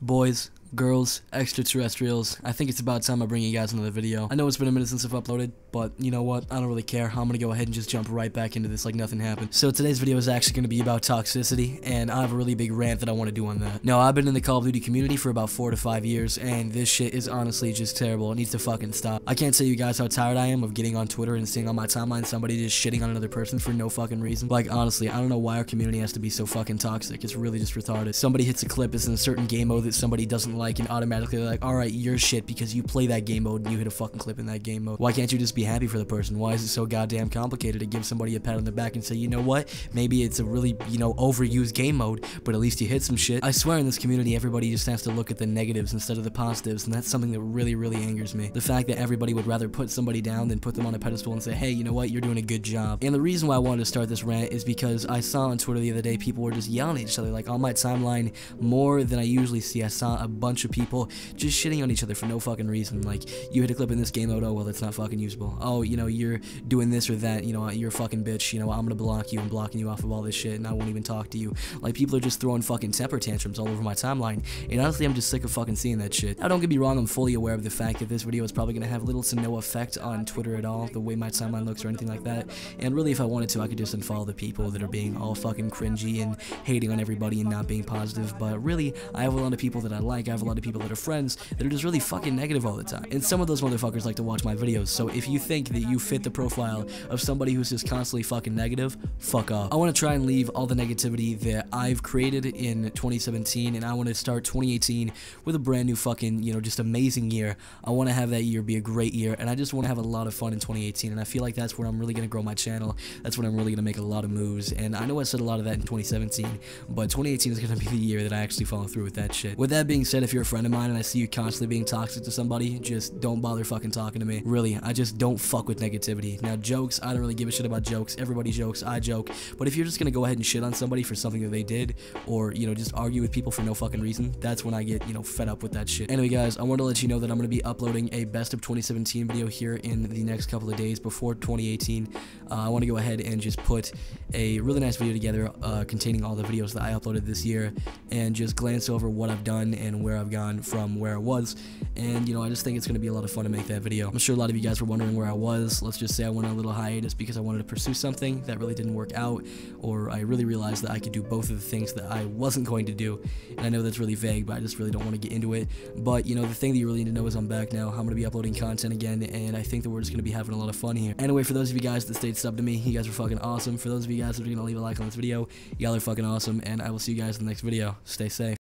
Boys, girls, extraterrestrials, I think it's about time I bring you guys another video. I know it's been a minute since I've uploaded, but you know what? I don't really care. I'm gonna go ahead and just jump right back into this like nothing happened. So today's video is actually gonna be about toxicity, and I have a really big rant that I want to do on that. Now, I've been in the Call of Duty community for about four to five years, and this shit is honestly just terrible. It needs to fucking stop. I can't tell you guys how tired I am of getting on Twitter and seeing on my timeline somebody just shitting on another person for no fucking reason. Like, honestly, I don't know why our community has to be so fucking toxic. It's really just retarded. Somebody hits a clip, it's in a certain game mode that somebody doesn't like, and automatically like, alright, you're shit because you play that game mode and you hit a fucking clip in that game mode. Why can't you just be happy for the person? Why is it so goddamn complicated to give somebody a pat on the back and say, you know what? Maybe it's a really, you know, overused game mode, but at least you hit some shit. I swear in this community, everybody just has to look at the negatives instead of the positives, and that's something that really, really angers me. The fact that everybody would rather put somebody down than put them on a pedestal and say, hey, you know what? You're doing a good job. And the reason why I wanted to start this rant is because I saw on Twitter the other day people were just yelling at each other, like on my timeline, more than I usually see. I saw a bunch of people just shitting on each other for no fucking reason. Like, you hit a clip in this game mode, oh, well, it's not fucking usable. Oh, you know, you're doing this or that, you know, you're a fucking bitch, you know, I'm gonna block you and blocking you off of all this shit, and I won't even talk to you. Like, people are just throwing fucking temper tantrums all over my timeline, and honestly, I'm just sick of fucking seeing that shit. Now, don't get me wrong, I'm fully aware of the fact that this video is probably gonna have little to no effect on Twitter at all, the way my timeline looks or anything like that, and really, if I wanted to, I could just unfollow the people that are being all fucking cringy and hating on everybody and not being positive, but really, I have a lot of people that I like, I have a lot of people that are friends that are just really fucking negative all the time, and some of those motherfuckers like to watch my videos, so if you think that you fit the profile of somebody who's just constantly fucking negative, fuck off. I want to try and leave all the negativity that I've created in 2017, and I want to start 2018 with a brand new fucking, you know, just amazing year. I want to have that year be a great year, and I just want to have a lot of fun in 2018, and I feel like that's where I'm really going to grow my channel. That's when I'm really going to make a lot of moves, and I know I said a lot of that in 2017, but 2018 is going to be the year that I actually follow through with that shit. With that being said, if you're a friend of mine and I see you constantly being toxic to somebody, just don't bother fucking talking to me. Really, I just don't fuck with negativity. Now, jokes, I don't really give a shit about jokes. Everybody jokes, I joke. But if you're just gonna go ahead and shit on somebody for something that they did, or, you know, just argue with people for no fucking reason, that's when I get, you know, fed up with that shit. Anyway, guys, I want to let you know that I'm gonna be uploading a best of 2017 video here in the next couple of days before 2018. Uh, I want to go ahead and just put a really nice video together uh, containing all the videos that I uploaded this year and just glance over what I've done and where I've gone from where I was. And, you know, I just think it's going to be a lot of fun to make that video. I'm sure a lot of you guys were wondering where I was. Let's just say I went on a little hiatus because I wanted to pursue something that really didn't work out, or I really realized that I could do both of the things that I wasn't going to do. And I know that's really vague, but I just really don't want to get into it. But, you know, the thing that you really need to know is I'm back now. I'm going to be uploading content again, and I think that we're just going to be having a lot of fun here. Anyway, for those of you guys that stayed sub to me, you guys are fucking awesome. For those of you guys that are going to leave a like on this video, y'all are fucking awesome, and I will see you guys in the next video. Stay safe.